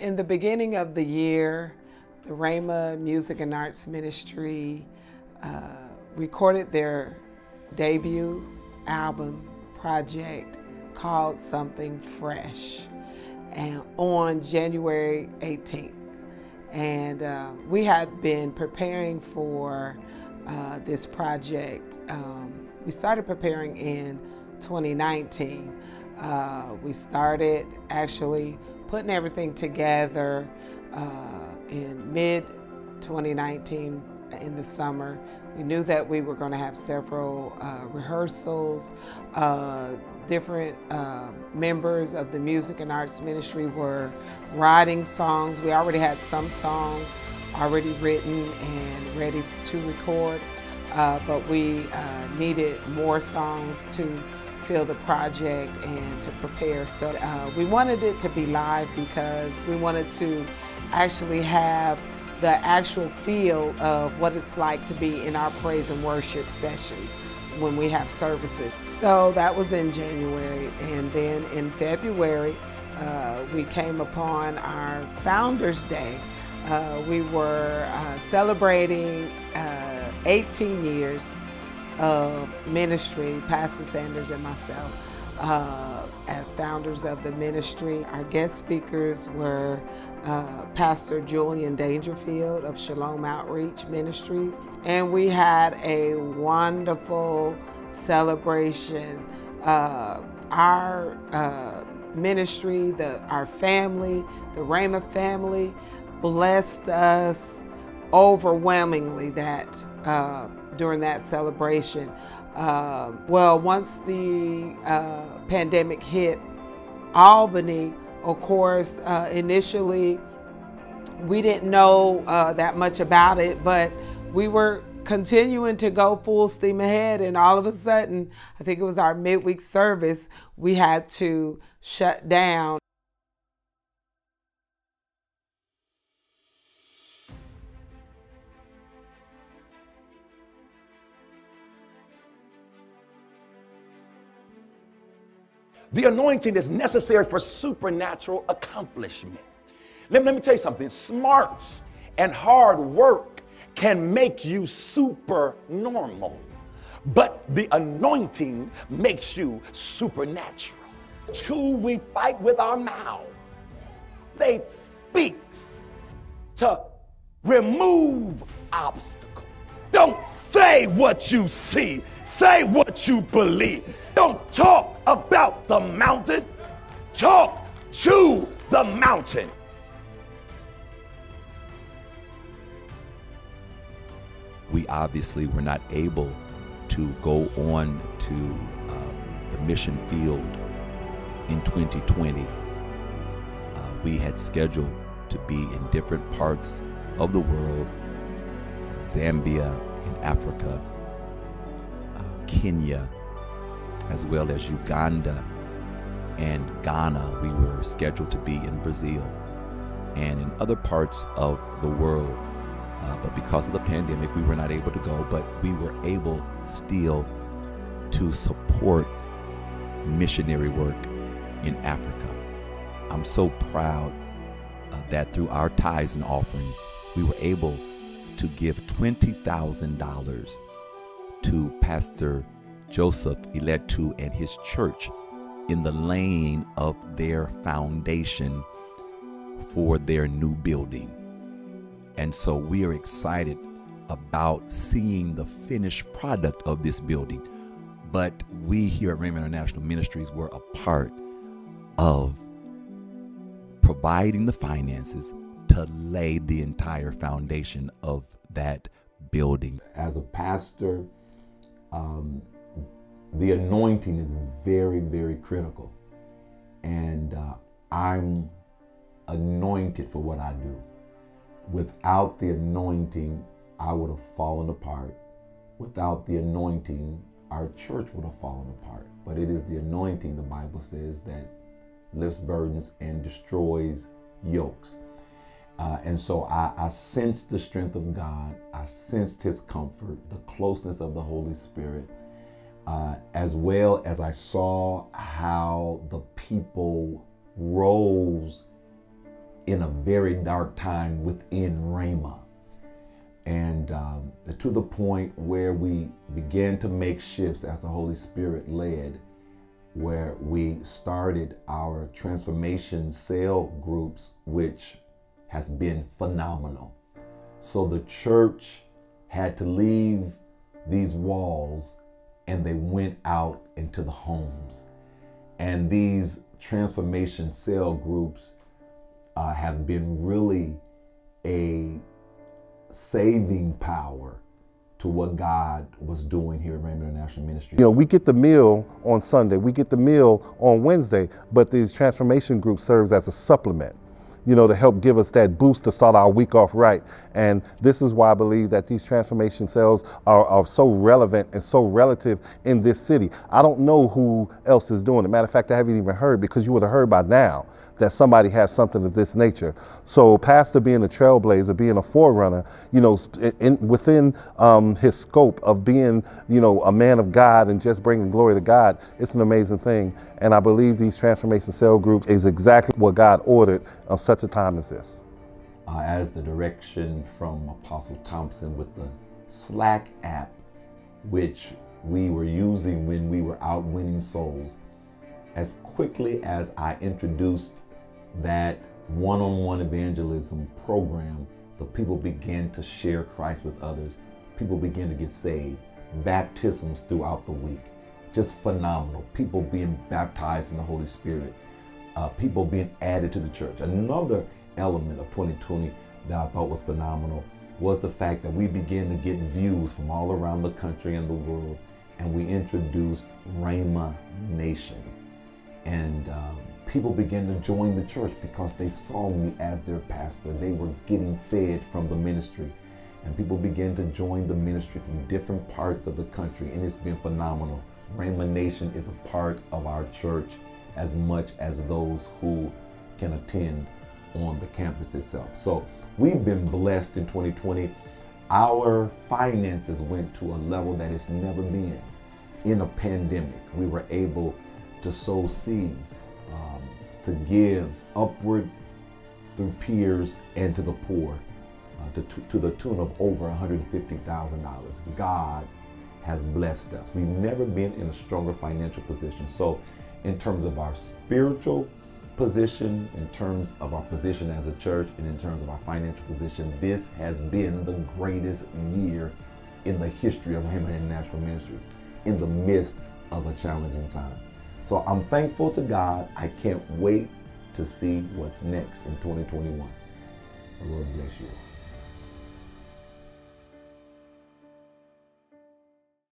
In the beginning of the year, the Rhema Music and Arts Ministry uh, recorded their debut album project called Something Fresh and on January 18th. And uh, we had been preparing for uh, this project. Um, we started preparing in 2019. Uh, we started actually putting everything together uh, in mid 2019 in the summer. We knew that we were going to have several uh, rehearsals. Uh, different uh, members of the music and arts ministry were writing songs. We already had some songs already written and ready to record, uh, but we uh, needed more songs to fill the project and to prepare. So uh, we wanted it to be live because we wanted to actually have the actual feel of what it's like to be in our praise and worship sessions when we have services. So that was in January. And then in February, uh, we came upon our Founders Day. Uh, we were uh, celebrating uh, 18 years of ministry, Pastor Sanders and myself, uh, as founders of the ministry. Our guest speakers were uh, Pastor Julian Dangerfield of Shalom Outreach Ministries, and we had a wonderful celebration. Uh, our uh, ministry, the our family, the Rhema family, blessed us overwhelmingly that uh, during that celebration. Uh, well, once the uh, pandemic hit Albany, of course, uh, initially we didn't know uh, that much about it, but we were continuing to go full steam ahead. And all of a sudden, I think it was our midweek service, we had to shut down. The anointing is necessary for supernatural accomplishment. Let me, let me tell you something smarts and hard work can make you super normal, but the anointing makes you supernatural. Two, we fight with our mouths. Faith speaks to remove obstacles. Don't say what you see, say what you believe. Don't talk about the mountain, talk to the mountain. We obviously were not able to go on to um, the mission field in 2020. Uh, we had scheduled to be in different parts of the world Zambia in Africa, uh, Kenya, as well as Uganda and Ghana. We were scheduled to be in Brazil and in other parts of the world. Uh, but because of the pandemic, we were not able to go, but we were able still to support missionary work in Africa. I'm so proud uh, that through our tithes and offering, we were able to give $20,000 to Pastor Joseph Iletu and his church in the laying of their foundation for their new building. And so we are excited about seeing the finished product of this building. But we here at Rhema International Ministries were a part of providing the finances to lay the entire foundation of that building. As a pastor, um, the anointing is very, very critical. And uh, I'm anointed for what I do. Without the anointing, I would have fallen apart. Without the anointing, our church would have fallen apart. But it is the anointing, the Bible says, that lifts burdens and destroys yokes. Uh, and so I, I sensed the strength of God. I sensed his comfort, the closeness of the Holy Spirit uh, as well as I saw how the people rose in a very dark time within Rhema. And um, to the point where we began to make shifts as the Holy Spirit led, where we started our transformation cell groups, which has been phenomenal. So the church had to leave these walls and they went out into the homes. And these transformation cell groups uh, have been really a saving power to what God was doing here at Rhema International Ministry. You know, we get the meal on Sunday, we get the meal on Wednesday, but these transformation groups serves as a supplement you know, to help give us that boost to start our week off right. And this is why I believe that these transformation cells are, are so relevant and so relative in this city. I don't know who else is doing it. Matter of fact, I haven't even heard because you would have heard by now that somebody has something of this nature. So, Pastor being a trailblazer, being a forerunner, you know, in, within um, his scope of being, you know, a man of God and just bringing glory to God, it's an amazing thing. And I believe these transformation cell groups is exactly what God ordered on such a time as this. Uh, as the direction from Apostle Thompson with the Slack app, which we were using when we were out winning souls, as quickly as I introduced that one on one evangelism program, the people begin to share Christ with others. People begin to get saved. Baptisms throughout the week. Just phenomenal. People being baptized in the Holy Spirit. Uh, people being added to the church. Another element of 2020 that I thought was phenomenal was the fact that we began to get views from all around the country and the world, and we introduced Rhema Nation. And um, people began to join the church because they saw me as their pastor. They were getting fed from the ministry. And people began to join the ministry from different parts of the country. And it's been phenomenal. Rhema Nation is a part of our church as much as those who can attend on the campus itself. So we've been blessed in 2020. Our finances went to a level that it's never been. In a pandemic, we were able to sow seeds, um, to give upward through peers and to the poor uh, to, to, the tune of over $150,000. God has blessed us. We've never been in a stronger financial position. So, in terms of our spiritual position, in terms of our position as a church, and in terms of our financial position, this has been the greatest year in the history of Rhema International Ministries in the midst of a challenging time. So I'm thankful to God. I can't wait to see what's next in 2021. The Lord bless you.